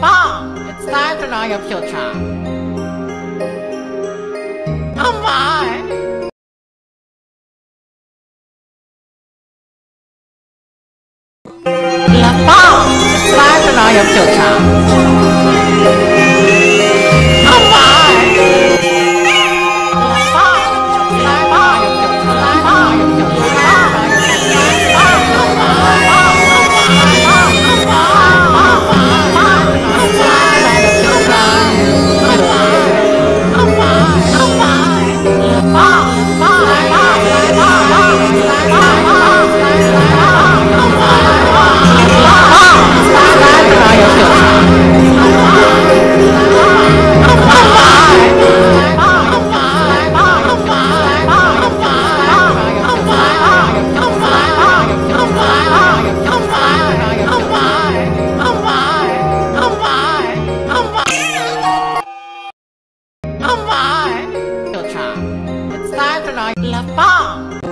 Fong, it's time to know your future. Oh my! La Fong, it's time to know your future. Know La Fong.